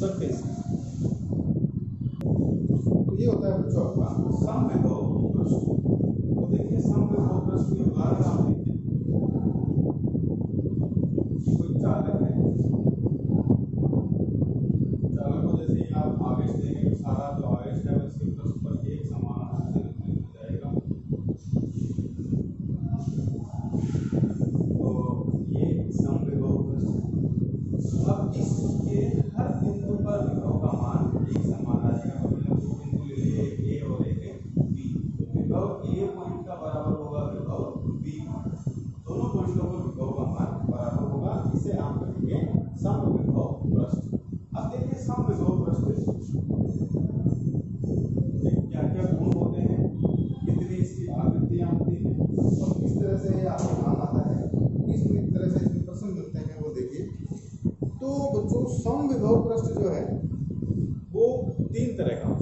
Só. तीन तरह का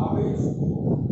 Amém.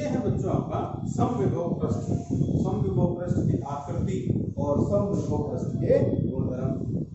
ये है बच्चों आपका सम विभव पृष्ठ सम विभव पृष्ठ की आकृति और सम विभव पृष्ठ के गुणधर्म।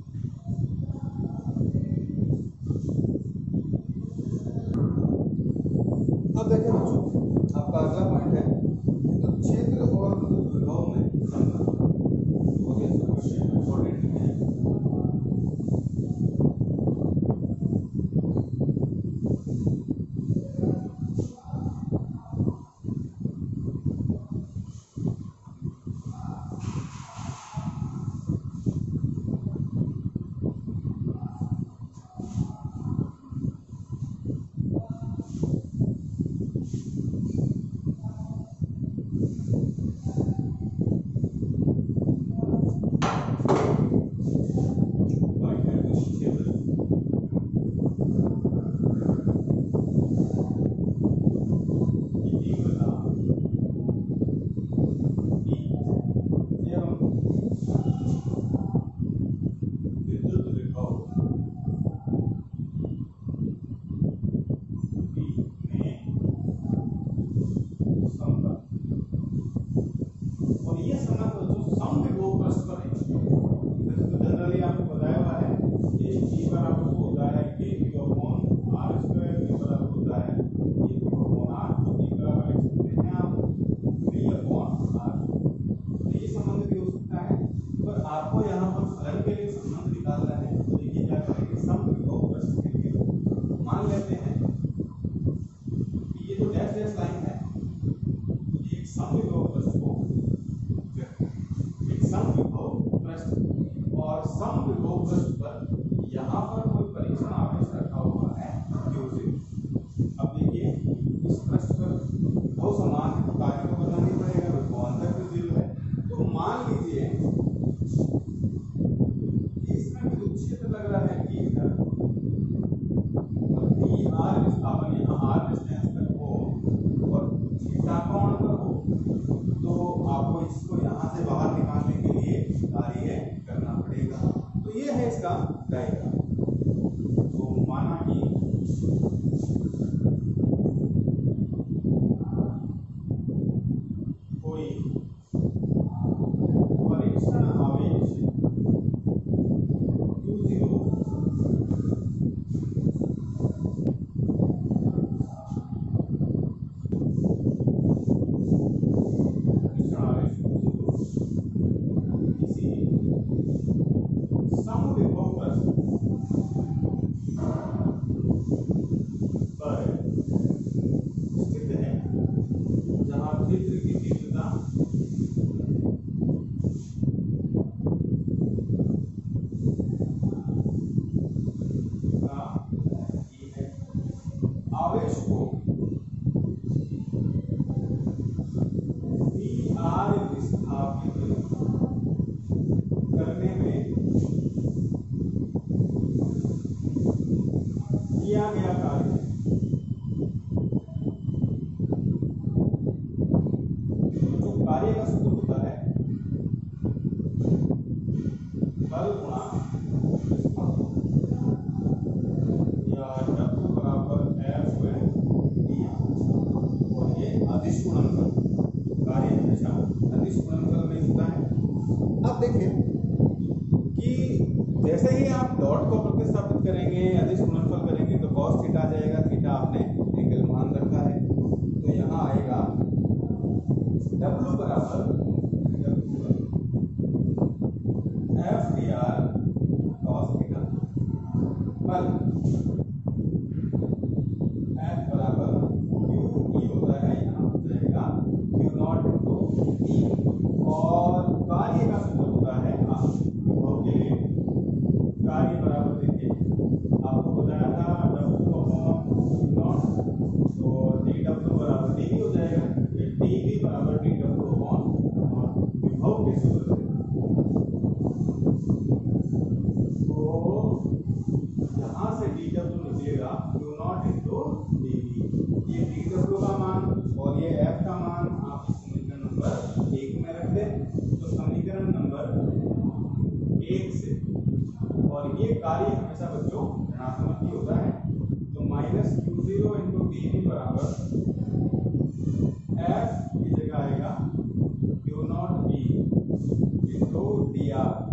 the uh,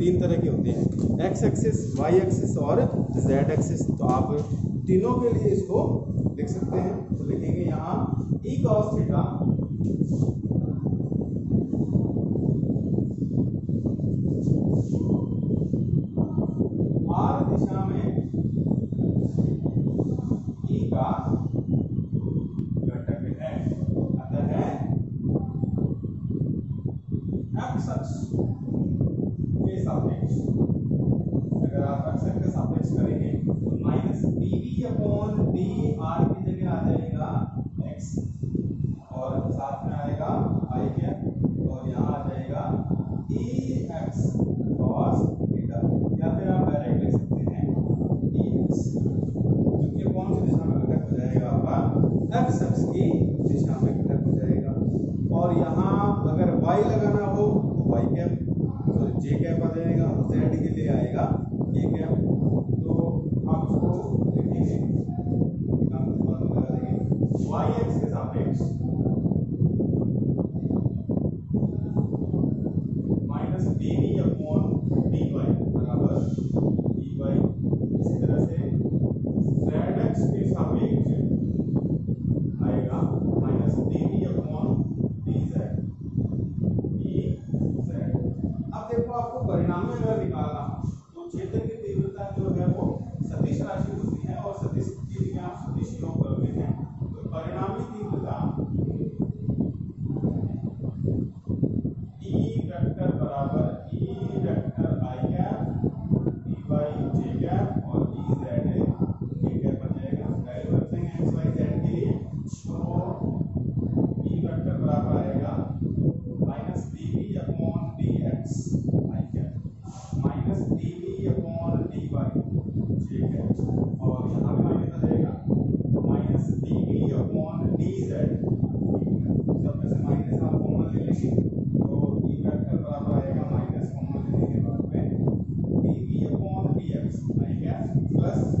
तीन तरह के होते हैं। एक्स एक्सिस वाई एक्सिस और जेड एक्सिस तो आप तीनों के लिए इसको लिख सकते हैं। तो लिखेंगे यहाँ ई कॉस थीटा आर दिशा में plus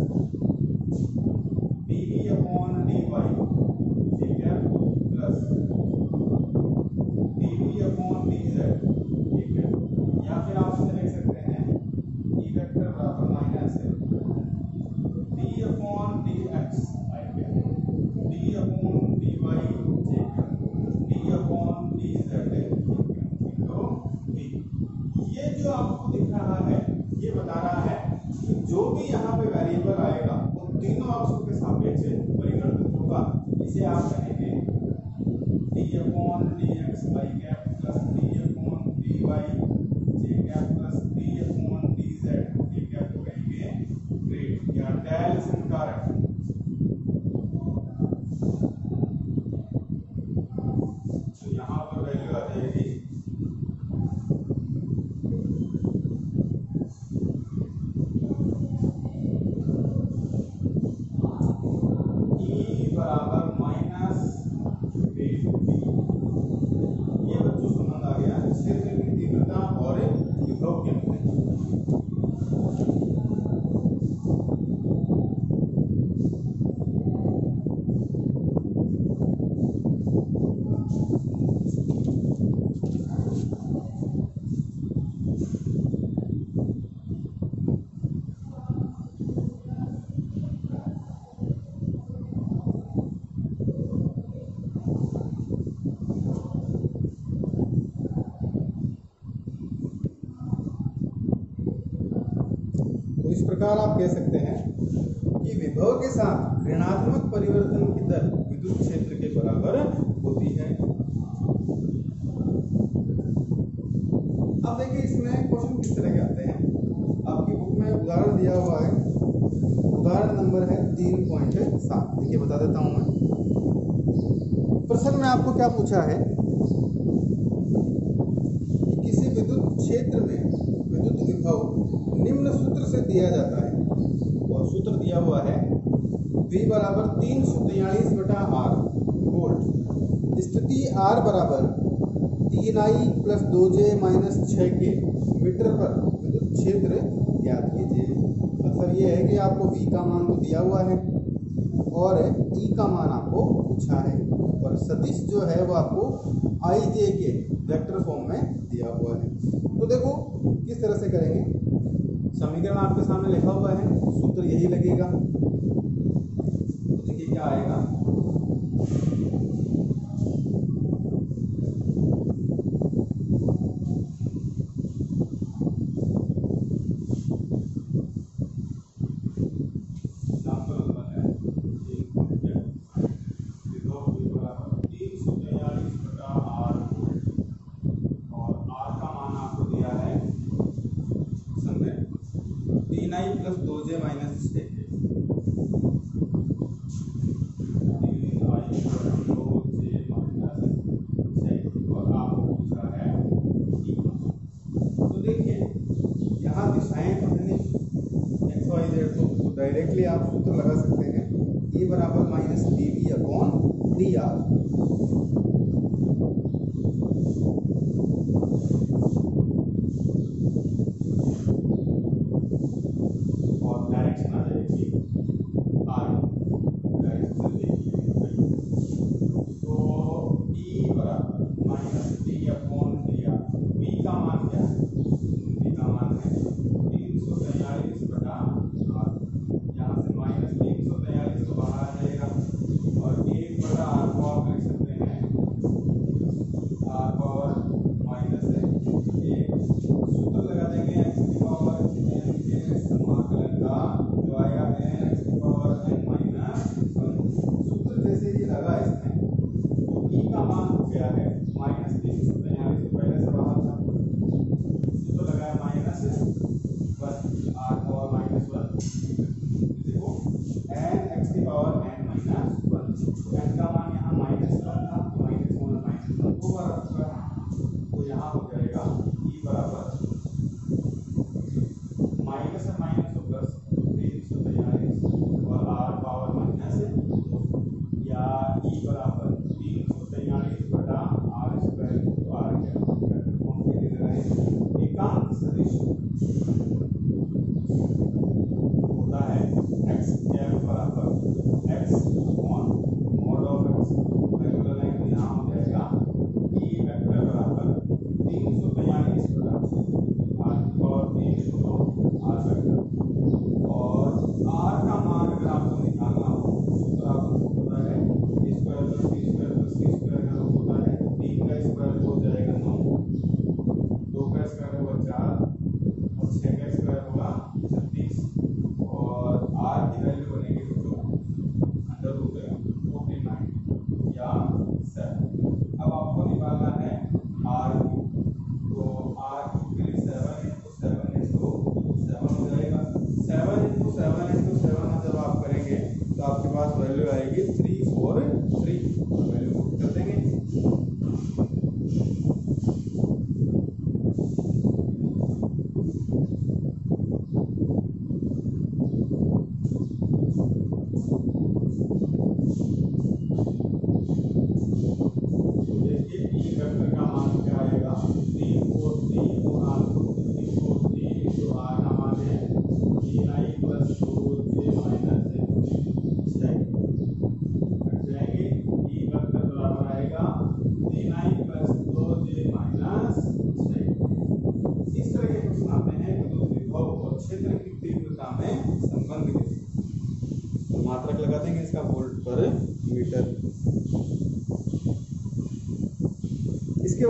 सात देखिए, बता देता हूँ मैं। प्रश्न में आपको क्या पूछा है? कि किसी विद्युत क्षेत्र में विद्युत विभव निम्न सूत्र से दिया जाता है। और सूत्र दिया हुआ है V बराबर तीन सौ तेयालीस बटा आर वोल्ट स्थिति R बराबर तीन आई प्लस दो जे माइनस छः के मीटर पर विद्युत क्षेत्र ज्ञात कीजिए। मतलब यह है कि आपको V का मान तो दिया हुआ है। और ई का मान आपको पूछा है। और सदिश जो है, वो आपको आई जे के वेक्टर फॉर्म में दिया हुआ है। तो देखो, किस तरह से करेंगे? समीकरण आपके सामने लिखा हुआ है, सूत्र यही लगेगा। तो देखिए क्या आएगा। criado.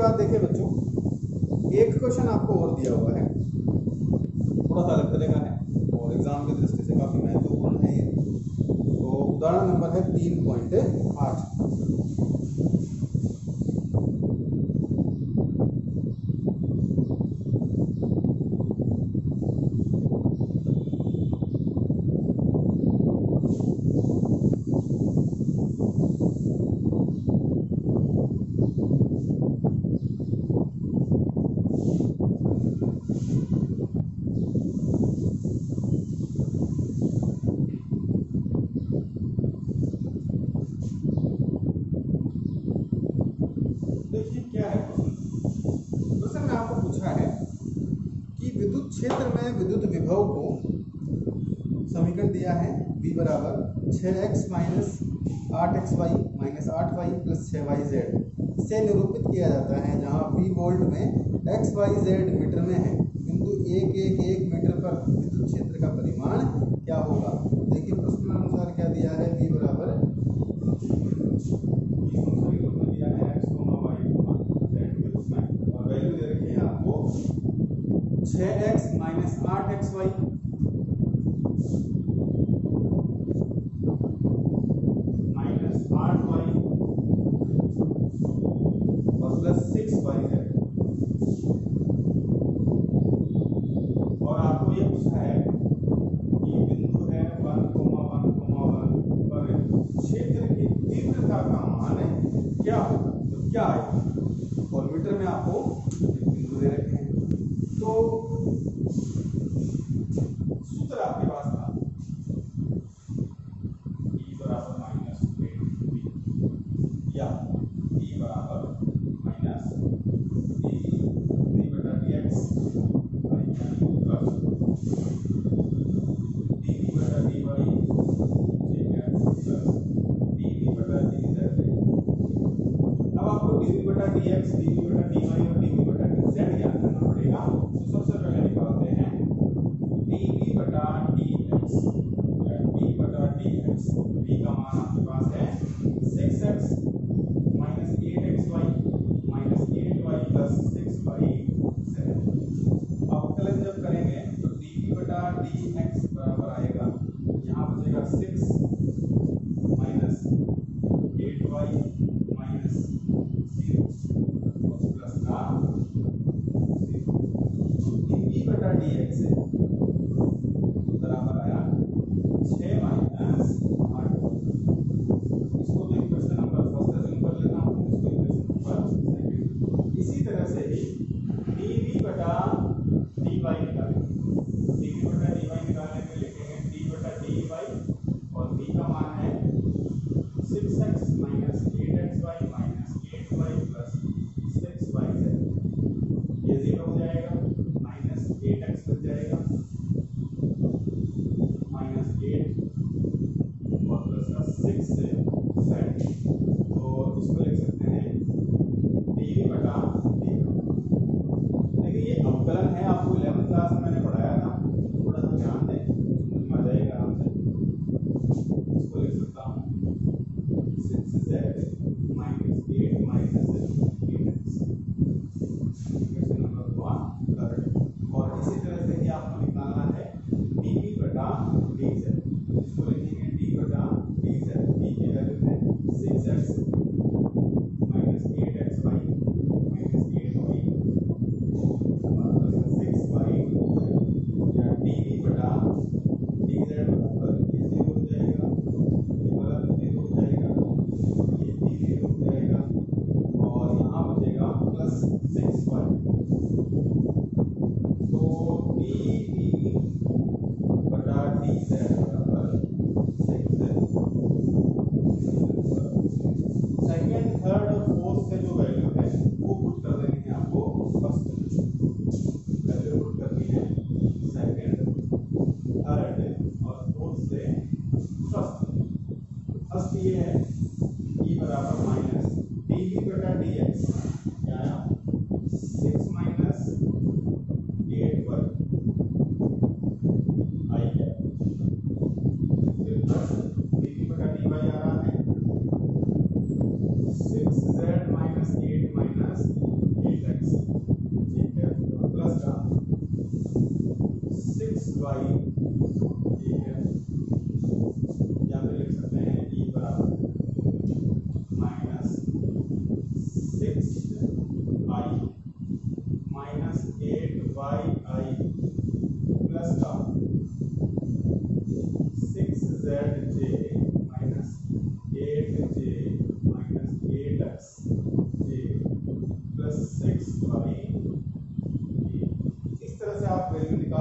बाद देखे बच्चों एक क्वेश्चन आपको और दिया हुआ है। थोड़ा सा अलग तरह का है, और एग्ज़ाम की दृष्टि से काफ़ी महत्वपूर्ण है तो उदाहरण नंबर है तीन पॉइंट। छः एक्स माइनस आठ एक्स वाई माइनस आठ वाई प्लस छः वाई जेड से निरूपित किया जाता है जहाँ पी वोल्ट में एक्स वाई जेड मीटर में है। dx बराबर उपकरण है आपको इलेवन क्लास में मैंने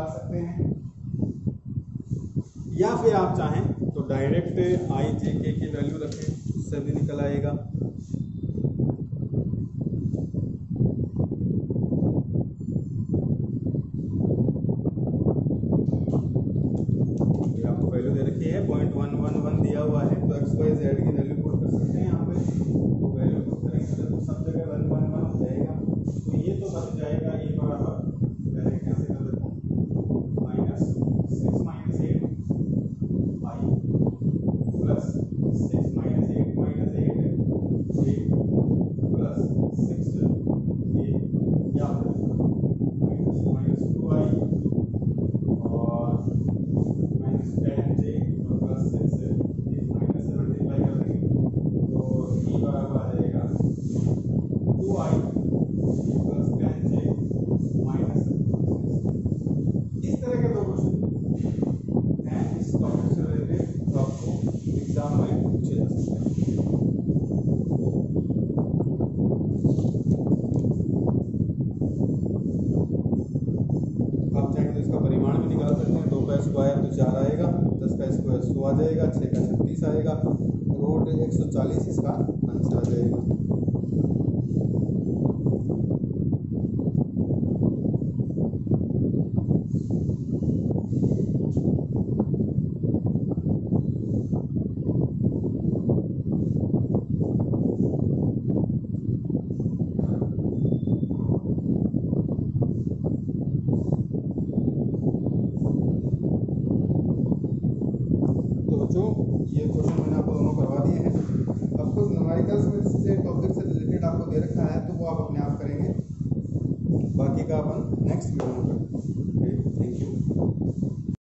सकते हैं। या फिर आप चाहें तो डायरेक्ट आई जे के की वैल्यू रखें, उससे भी निकल आएगा।